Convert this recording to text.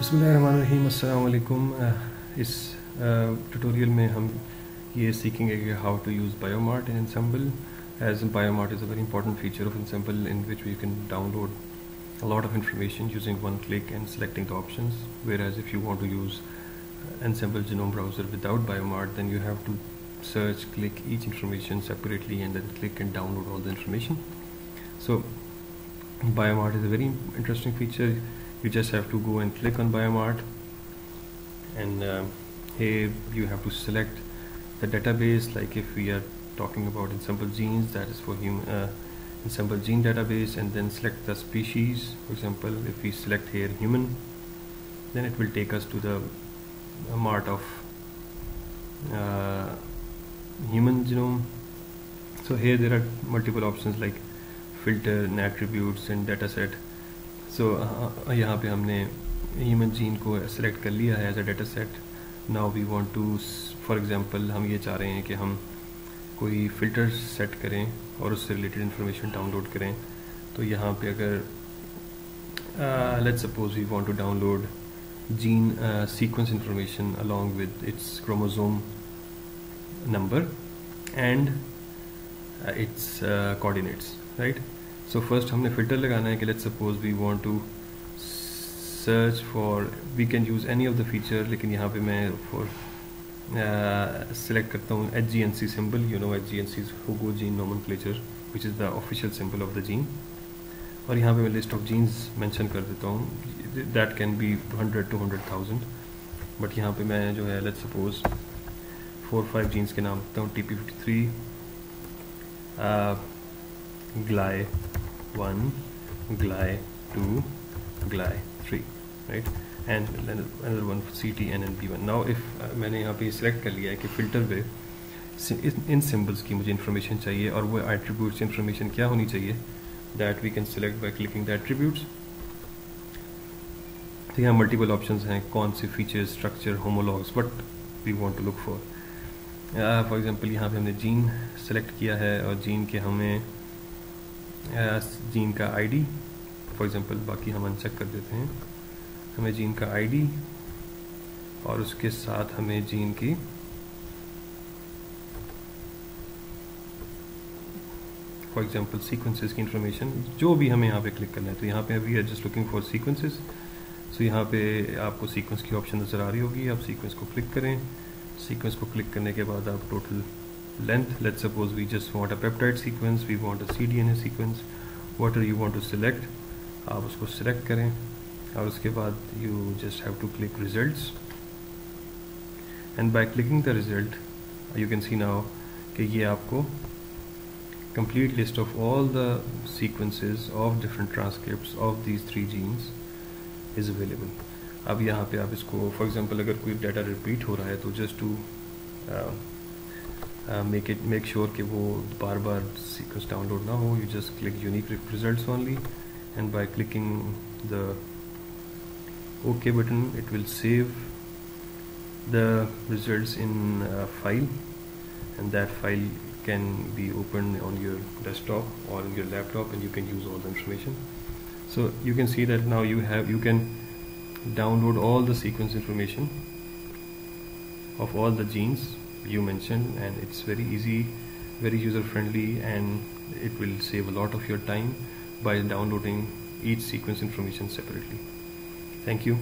बसमीम इस ट्यूटोरियल में हम ये सीखेंगे कि how to use BioMart in ensemble as bioMart is a very important feature of ensemble in which we can download a lot of information using one click and selecting the options whereas if you want to use ensemble genome browser without biomart then you have to search click each information separately and then click and download all the information so biomart is a very interesting feature you just have to go and click on biomart. And uh, here you have to select the database. Like if we are talking about ensemble genes that is for human uh, ensemble gene database and then select the species. For example if we select here human then it will take us to the uh, mart of uh, human genome. So here there are multiple options like filter and attributes and dataset so so, यहाँ पे हमने human gene को select कर लिया है as a data set now we want to for example हम ये चाह रहे हैं कि हम कोई फ़िल्टर सेट करें और उससे रिलेटेड इन्फॉर्मेशन डाउनलोड करें. तो यहाँ पे अगर let's suppose we want to download gene sequence information along with its chromosome number and its coordinates right so first हमने फ़िल्टर लगाना है कि let's suppose we want to search for we can use any of the feature लेकिन यहाँ पे मैं for select करता हूँ H G N C symbol you know H G N C HUGO gene nomenclature which is the official symbol of the gene और यहाँ पे मैं लिस्ट ऑफ़ जीन्स मेंशन कर देता हूँ that can be hundred to hundred thousand but यहाँ पे मैं जो है let's suppose four five genes के नाम देता हूँ T P fifty three gly 1 gly 2 gly 3 right? And another one ct and np1 now if uh, मैंने यहाँ पे सिलेक्ट कर लिया है कि फ़िल्टर पे इन सिम्बल्स की मुझे इन्फॉर्मेशन चाहिए और वो एट्रीब्यूट्स इन्फॉर्मेशन क्या होनी चाहिए that we can select by clicking the attributes तो यहाँ मल्टीपल ऑप्शंस हैं कौन से features structure homologs what we want to look for for example यहाँ पे हमने जीन सेलेक्ट किया है और जीन के हमें जीन का आईडी फॉर एग्जांपल बाकी हम अनचेक कर देते हैं। हमें जीन का आईडी और उसके साथ हमें जीन की फॉर एग्जांपल सीक्वेंसेस की इंफॉर्मेशन जो भी हमें यहाँ पे क्लिक करना है। तो यहाँ पे we are just looking for sequences so यहाँ पे आपको सीक्वेंस की ऑप्शन नज़र आ रही होगी। आप सीक्वेंस को क्लिक करें। सीक्वेंस को क्लिक करने के बाद आप total length let's suppose we just want a peptide sequence we want a cDNA sequence whatever you want to select आप उसको select करें और उसके बाद you just have to click results and by clicking the result you can see now कि ये आपको complete list of all the sequences of different transcripts of these three genes is available अब यहाँ पे आप इसको for example अगर कोई data repeat हो रहा है तो just to uh, make it make sure कि वो बार बार सीक्वेंस डाउनलोड ना हो you just click unique results only and by clicking the okay button it will save the results in a file and that file can be opened on your desktop or in your laptop and you can use all the information so you can see that now you have you can download all the sequence information of all the genes you mentioned and it's very easy very user friendly and it will save a lot of your time by downloading each sequence information separately. Thank you